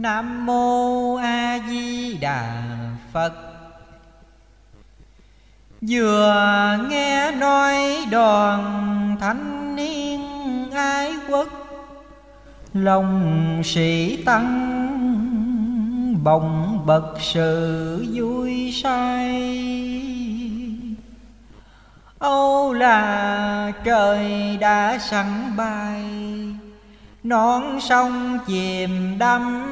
Nam mô A Di Đà Phật. Vừa nghe nói đoàn thanh niên ái quốc, Lòng sĩ tăng bồng bật sự vui say. Âu là trời đã sẵn bay, Non sông chìm đắm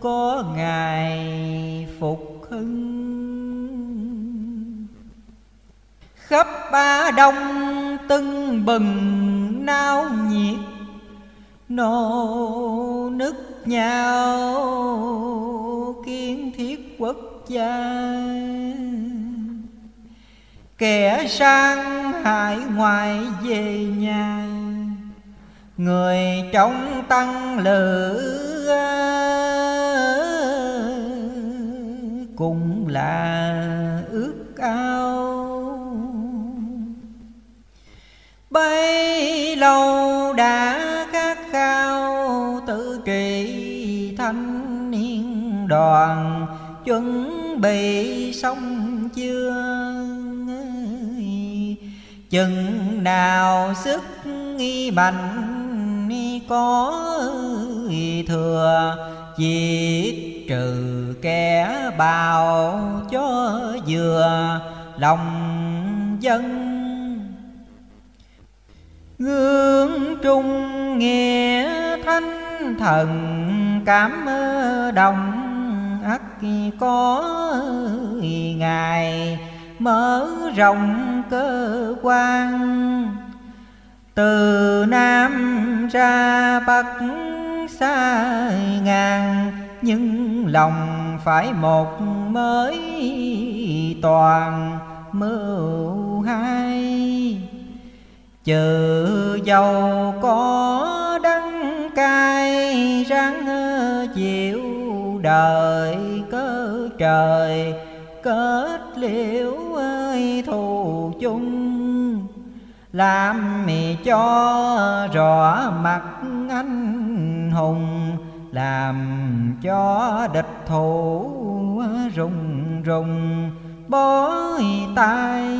có ngày phục hưng. Khắp Ba Đông tưng bừng náo nhiệt, Nô nức nhau kiến thiết quốc gia. Kẻ sang hải ngoại về nhà Người trong tăng lữ Cũng là ước ao. Bấy lâu đã khát khao tự trị thanh niên đoàn Chuẩn bị xong chưa Chừng nào sức nghi mạnh có thừa Diệt trừ kẻ bào cho vừa lòng dân Gương trung nghĩa thanh thần, cảm đồng ắt có ngài, mở rộng cơ quan từ nam ra bắc xa ngàn nhưng lòng phải một mới toàn, mưu hai. Chừ giàu có đắng cay, ráng chịu đời cớ trời, kết liễu ơi thù chung làm mì cho rõ mặt anh hùng, làm cho địch thủ rùng rùng, bói tay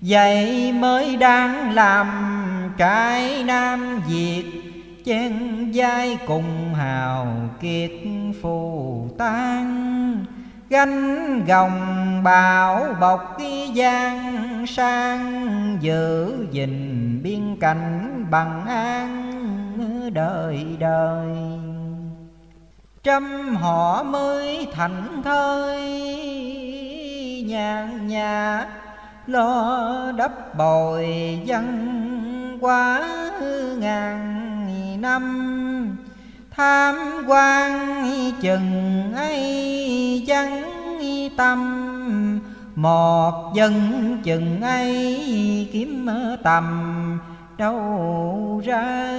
vậy mới đang làm cái nam việt chen vai cùng hào kiệt phù tan gánh gồng bảo bọc giang sang giữ gìn biên cảnh bằng an đời đời. Trăm họ mới thành thơi, nhàn nhà lo đắp bồi dân quá ngàn năm tham quan chừng ấy chẳng tâm, một dân chừng ấy kiếm tầm đâu ra.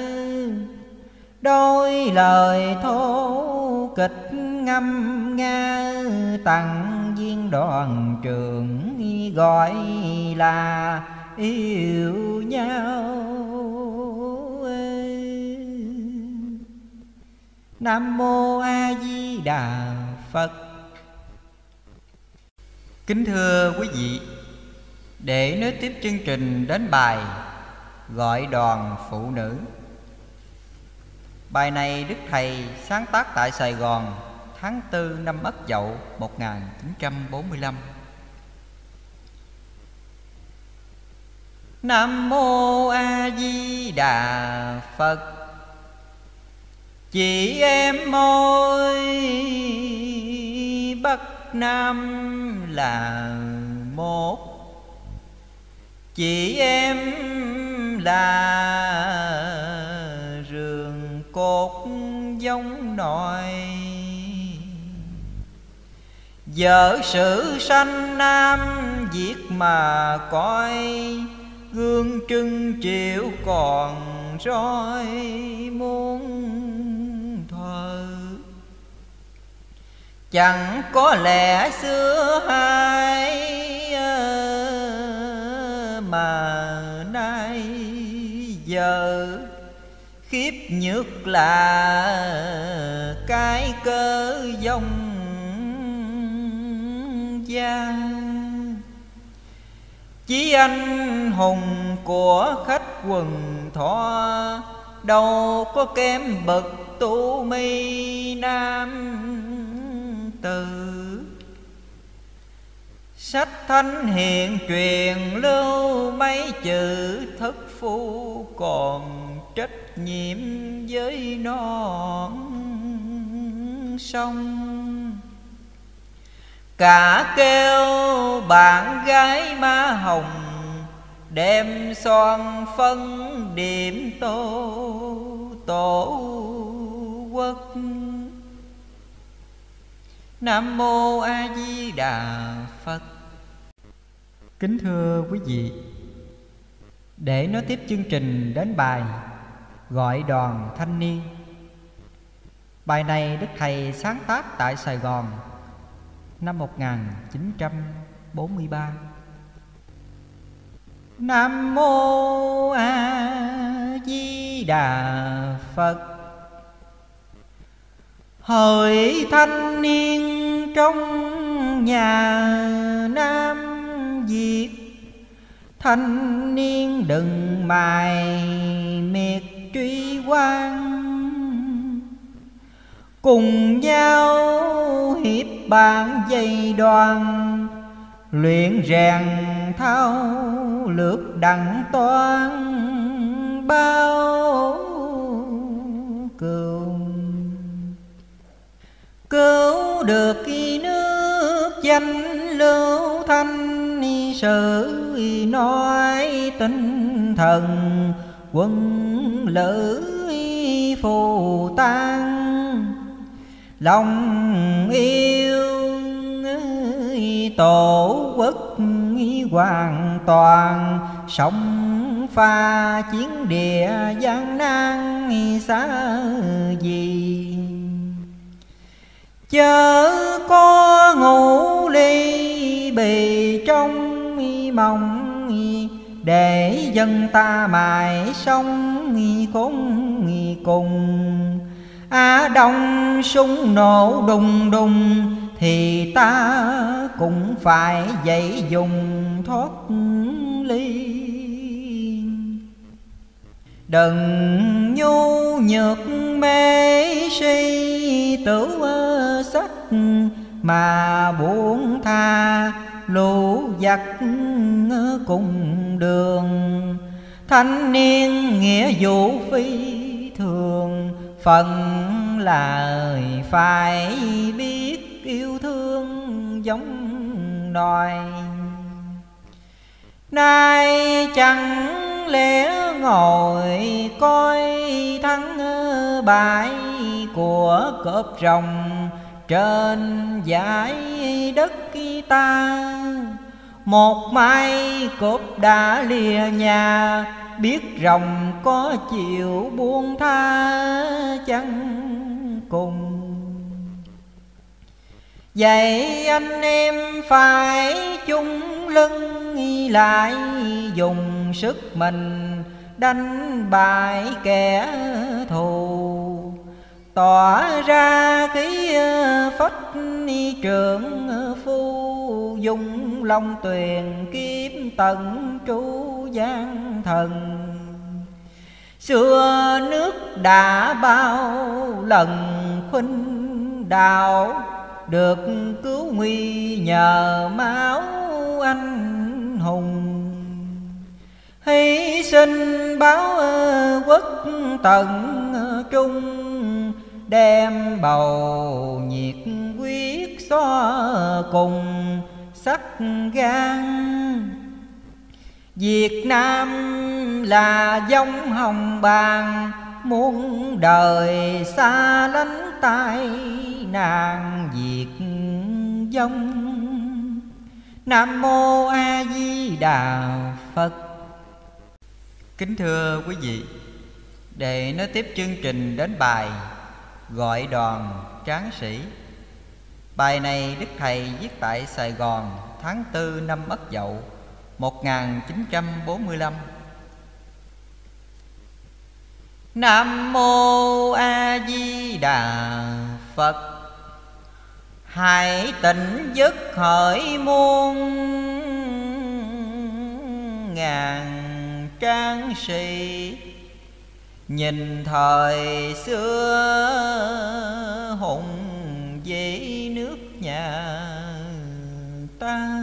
Đôi lời thô kịch ngâm nga, tặng viên đoàn trường gọi là yêu nhau. Nam Mô A Di Đà Phật. Kính thưa quý vị, Để nối tiếp chương trình đến bài Gọi đoàn phụ nữ. Bài này Đức Thầy sáng tác tại Sài Gòn Tháng 4 năm Ất Dậu 1945 Nam Mô A Di Đà Phật. Chị em ơi, Bắc Nam là một. Chị em là rường cột giống nòi. Vợ sự sanh nam Việt mà coi, Gương trưng triệu còn roi muôn chẳng có lẽ xưa hai ờ, mà nay giờ. Khiếp nhược là cái cơ dòng gian. Chí anh hùng của khách quần thọ, Đâu có kém bậc tu mi nam tử Sách thanh hiện truyền lưu mấy chữ thất phu Còn trách nhiệm với non sông. Cả kêu bạn gái má hồng Đem son phân điểm tô tổ quốc. Nam Mô A Di Đà Phật. Kính thưa quý vị Để nói tiếp chương trình đến bài Gọi đoàn thanh niên. Bài này Đức Thầy sáng tác tại Sài Gòn năm 1943 Nam Mô A Di Đà Phật. Hỡi thanh niên trong nhà Nam Việt Thanh niên đừng mài miệt truy quan cùng nhau hiệp bàn dây đoàn, luyện rèn thao lược đặng toán bao cừu. Cứu được kia danh lưu thanh sự nói tinh thần, quân lữ phù tăng lòng yêu tổ quốc hoàn toàn sống pha chiến địa gian nan xa gì? Chớ có ngủ ly bì trong mộng để dân ta mài sống cũng cùng. Á đông súng nổ đùng đùng, Thì ta cũng phải dậy dùng thoát ly. Đừng nhu nhược mê si, tử sách Mà buông tha, lũ giặc cùng đường. Thanh niên nghĩa vụ phi thường, Phần là phải biết yêu thương giống nòi. Nay chẳng lẽ ngồi coi thắng bại của cọp rồng Trên dải đất ta. Một mai cốp đã lìa nhà, biết rồng có chịu buông tha chăng cùng. Vậy anh em phải chung lưng lại Dùng sức mình, đánh bại kẻ thù. Tỏa ra khí ờ, phách trưởng ờ, phu dung long tuyền kiếm tận tru gian thần. Xưa nước đã bao lần khuynh đào Được cứu nguy nhờ máu anh hùng. Hy sinh báo quốc tận trung, Đem bầu nhiệt quyết xóa cùng sắc gan. Việt Nam là dòng hồng bàng, Muôn đời xa lánh tai, nàng Việt dông. Nam Mô A Di Đà Phật. Kính thưa quý vị, Để nói tiếp chương trình đến bài Gọi đoàn tráng sĩ. Bài này Đức Thầy viết tại Sài Gòn tháng 4 năm Ất Dậu 1945 nam mô a di đà phật. Hãy tỉnh giấc khởi muôn ngàn tráng sĩ. Nhìn thời xưa, hùng dĩ nước nhà ta.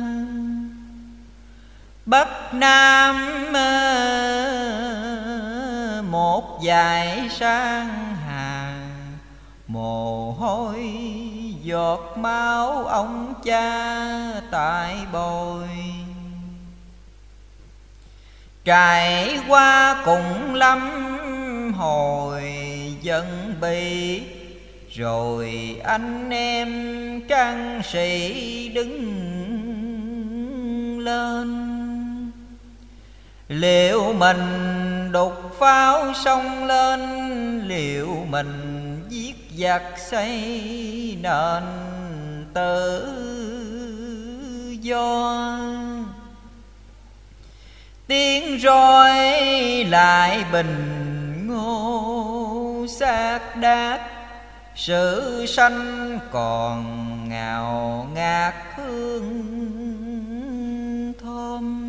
Bắc nam ờ, một dài sang hà. Mồ hôi giọt máu ông cha tại bồi trải qua cùng lắm hồi dân bi, rồi anh em trang sĩ đứng lên. Liệu mình đục pháo sông lên, liệu mình giết giặc xây nền tự do? Tiếng roi lại bình ngô xác đát. Sự sanh còn ngào ngạt hương thơm.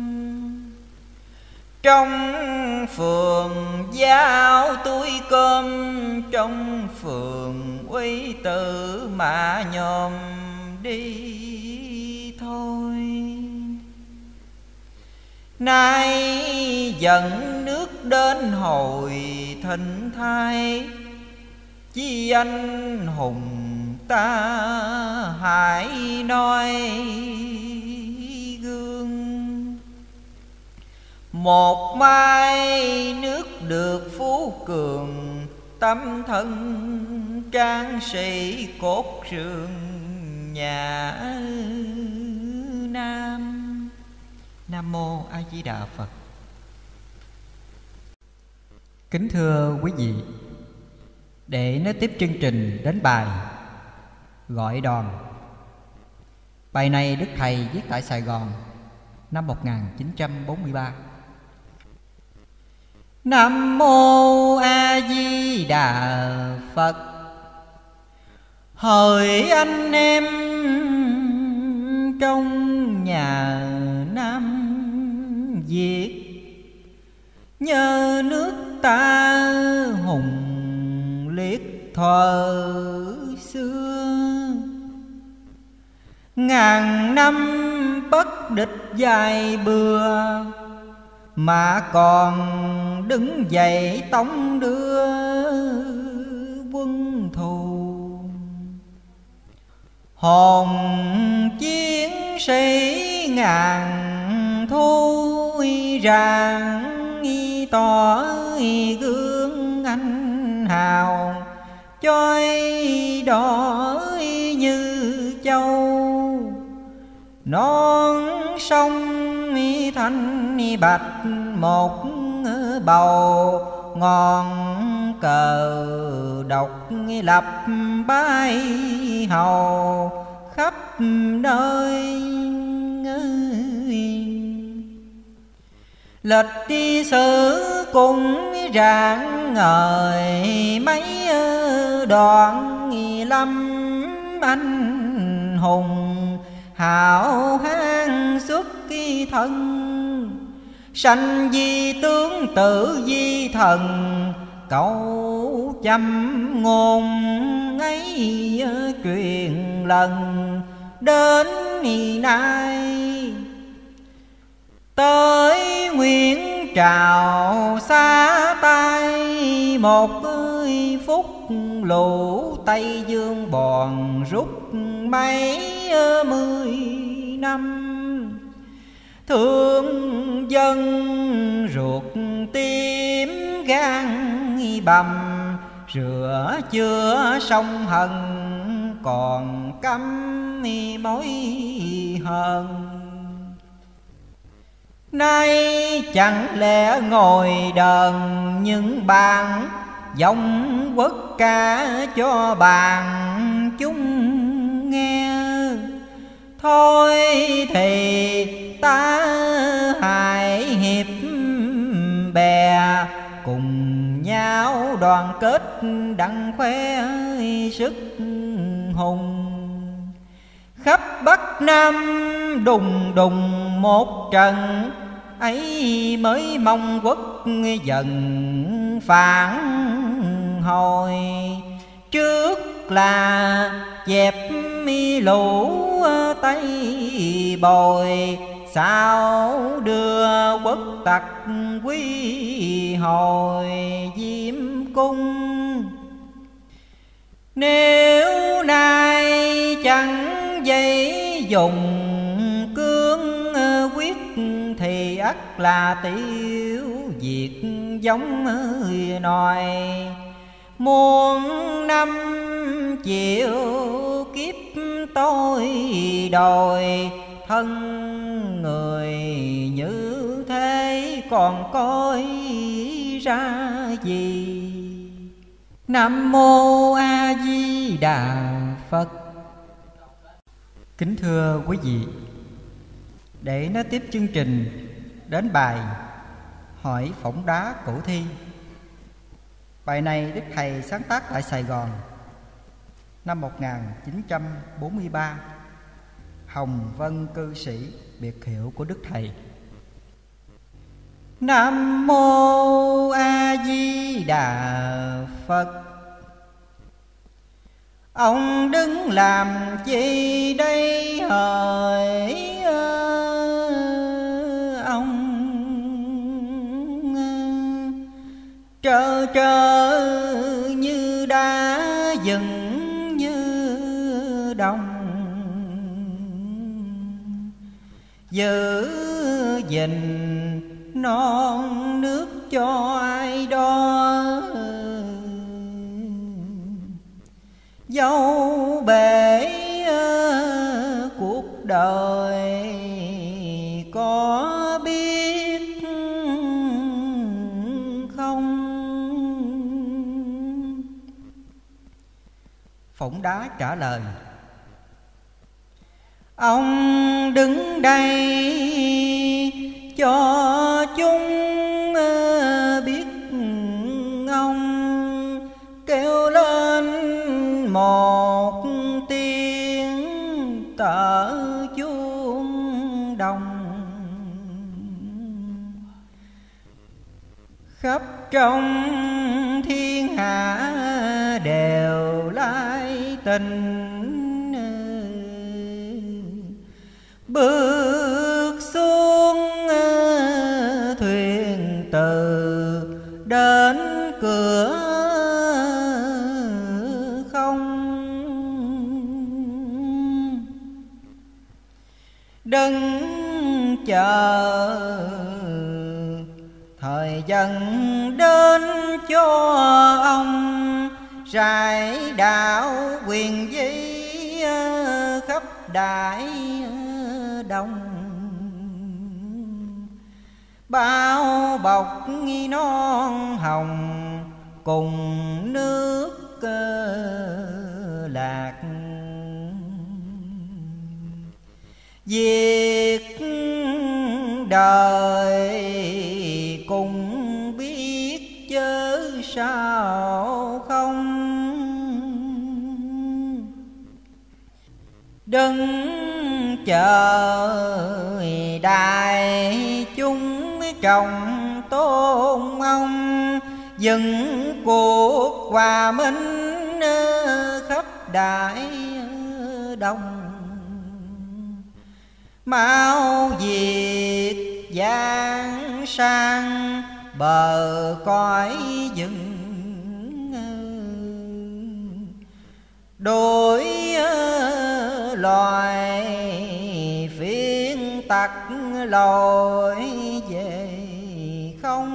Trong phường giao túi cơm, trong phường uy tử mà nhòm đi. Nay dẫn nước đến hồi thịnh thai, chi anh hùng ta hãy nói gương. Một mai nước được phú cường, tâm thân trang sĩ cốt trường nhà nam nam mô a di đà phật. Kính thưa quý vị, để nói tiếp chương trình đến bài gọi đòn. Bài này đức thầy viết tại sài gòn năm 1943 Nam mô A Di Đà Phật. Hỡi anh em trong nhà Nhờ nước ta hùng liệt thờ xưa. Ngàn năm bất địch dài bừa, Mà còn đứng dậy tống đưa quân thù. Hồn chiến sĩ ngàn thu ràng tỏ gương anh hào, chói đỏ như châu. Non sông thanh bạch, một bầu, ngọn cờ độc lập bay hầu khắp nơi. Lịch đi sử cũng rạng ngời, mấy đoạn lâm anh hùng. Hảo hán xuất kỳ thân, sanh di tướng tử di thần. Cậu chăm ngôn ấy truyền lần, đến nay tới nguyện trào xa tay, một phút lũ tây dương bòn rút mấy mươi năm. Thương dân ruột tim gan bầm, rửa chưa sông hận còn căm mối hơn Nay chẳng lẽ ngồi đờn những bàn Dòng quốc ca cho bàn chúng nghe? Thôi thì ta hại hiệp bè Cùng nhau đoàn kết đặng khoe sức hùng. Khắp bắc nam đùng đùng một trận ấy mới mong quốc dần phản hồi. Trước là dẹp mi lũ tây bồi sao đưa quốc tặc quy hồi diêm cung. Nếu nay chẳng dây dùng cương quyết ắt là tiểu diệt giống nòi. Muôn năm chịu kiếp tôi đòi, thân người như thế còn coi ra gì? Nam mô a di đà phật. Kính thưa quý vị, để nói tiếp chương trình đến bài hỏi phỏng đá cổ thi. Bài này đức thầy sáng tác tại sài gòn, năm 1943 Hồng Vân cư sĩ, biệt hiệu của Đức Thầy. Nam Mô A Di Đà Phật. Ông đứng làm chi đây hỡi Trơ trơ như đá dừng như đồng. Giữ gìn non nước cho ai đó. Dấu phỏng đá trả lời. Ông đứng đây cho chúng ờ, biết ông kêu lên một tiếng tở chuông đồng. Khắp trong tình bước xuống, thuyền từ đến cửa không. Đừng chờ, thời dân đến cho ông rải đạo quyền di ờ, khắp đại ờ, đồng. Bao bọc nghi non hồng cùng nước ờ, lạc. Việc đừng chờ đại chúng trọng tôn ông dừng cuộc hòa minh khắp đại đông mau diệt giang sang, bờ cõi dừng đổi loài phiến tặc lội về không.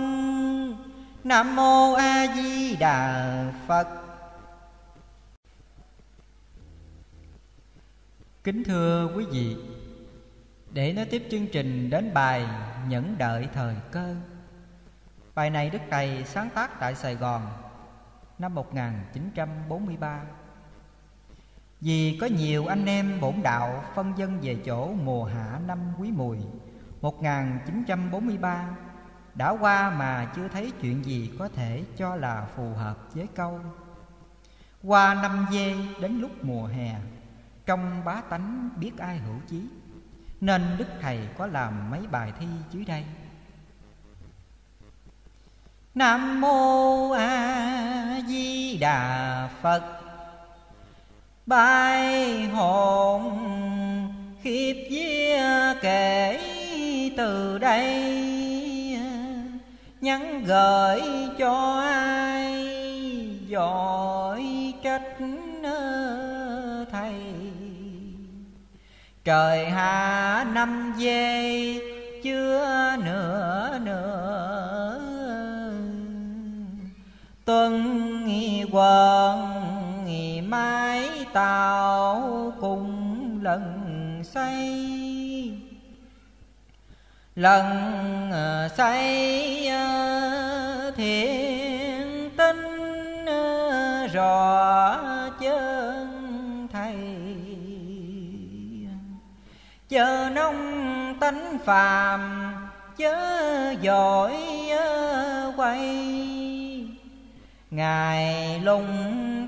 Nam mô a di đà phật. Kính thưa quý vị, để nói tiếp chương trình đến bài nhẫn đợi thời cơ. Bài này đức thầy sáng tác tại sài gòn năm 1943 vì có nhiều anh em bổn đạo phân dân về chỗ mùa hạ năm quý mùi 1943 đã qua mà chưa thấy chuyện gì có thể cho là phù hợp với câu. Qua năm dê đến lúc mùa hè, Trong bá tánh biết ai hữu chí, Nên Đức Thầy có làm mấy bài thi dưới đây. Nam Mô A Di Đà Phật. Bài hồn khiếp vía kể từ đây, nhắn gửi cho ai giỏi trách thầy. Trời hạ năm dê, chưa nửa nửa. Tuần nghi quần, nghi tạo tàu cùng lần xây lần ờ, xây ờ, thiện tinh ờ, rõ chân thầy. Chờ nông tánh phàm, chớ giỏi quay. Ngày lùng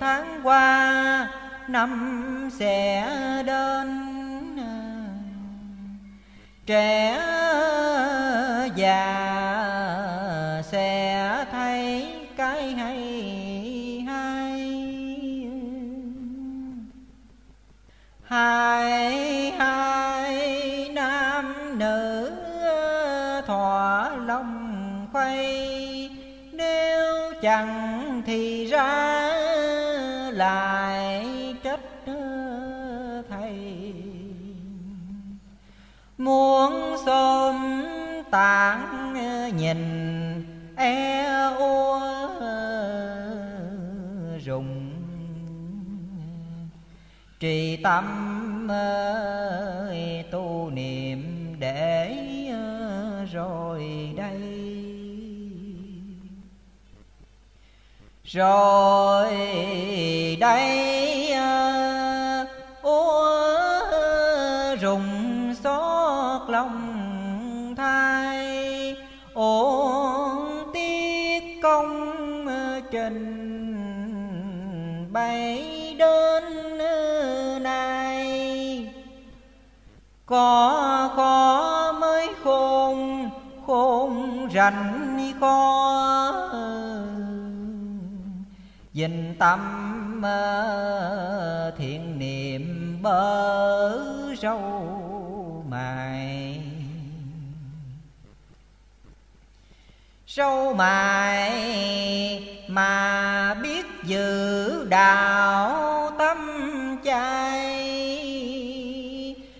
tháng qua năm sẽ đến. Trẻ già sẽ thấy cái hay hay. Hai hai nam nữ thỏa lòng khuây. Nếu chẳng thì ra muốn xôm tảng nhìn e ua rùng. Trì tâm tu niệm để rồi đây. Rồi đây. Bay đến nay có khó mới khôn khôn rành khó dình tâm ờ, thiện niệm bơ râu mài. Sâu mài mà biết giữ đạo tâm chay.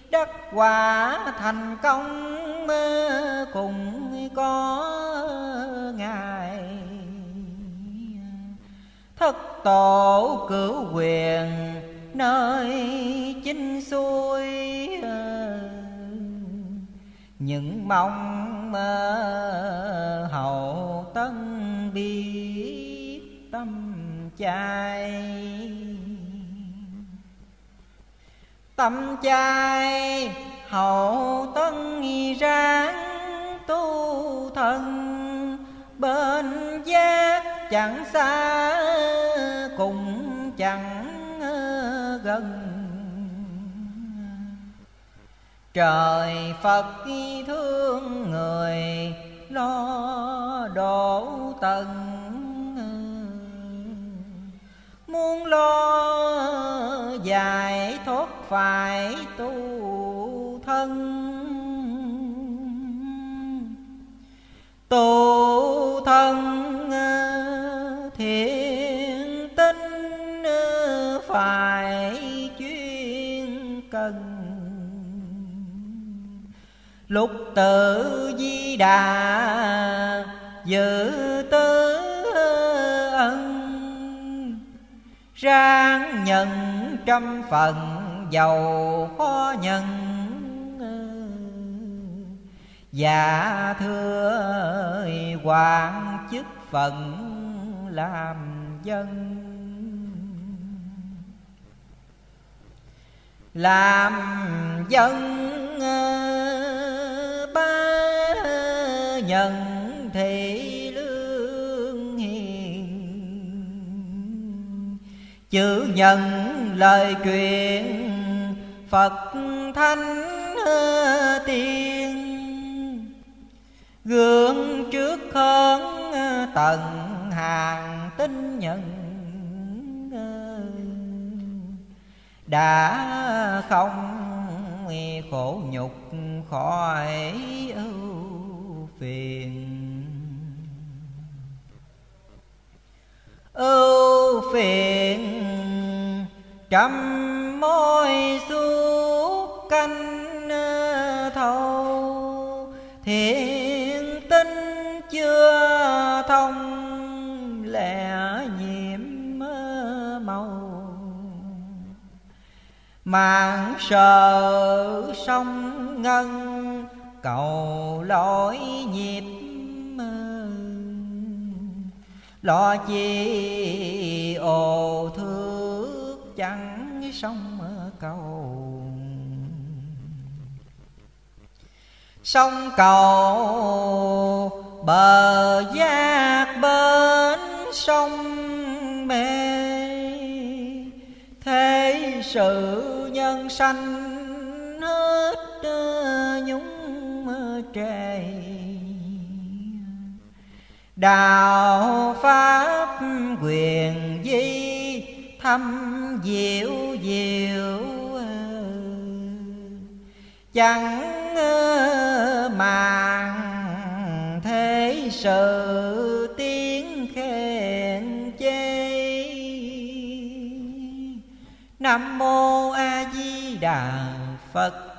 Đất quả thành công cùng có ngài. Thất tổ cửu quyền nơi chinh xuôi. Những mong mơ hậu tân bi chay. Tâm chay, hậu tân ráng tu thân bên giác chẳng xa cùng chẳng gần. Trời phật thương người, lo đổ tận. Lo giải thoát phải tu thân. Tu thân ờ, thiện tinh ờ, phải chuyên cần. Lục tự di đà dự tư Ráng nhận trăm phần giàu khó nhân. Dạ thưa hoàng chức phận làm dân. Làm dân ờ, ba nhân. Chữ nhận lời truyền. Phật thánh tiên, gương trước khấn tận hàng tinh nhận đã không khổ nhục khỏi ưu phiền. Ưu phiền trăm môi suốt canh thâu. Thiện tinh chưa thông lẽ nhiễm màu. Mạng sợ sông ngân, cầu lỗi nhịp lo chi ô thước chẳng sông cầu. Sông cầu bờ giác bên sông mê. Thế sự nhân sanh hết nhúng trề đạo pháp quyền di, thâm diệu diệu. Chẳng màng thế sự tiếng khen chê. Nam mô a di đà phật.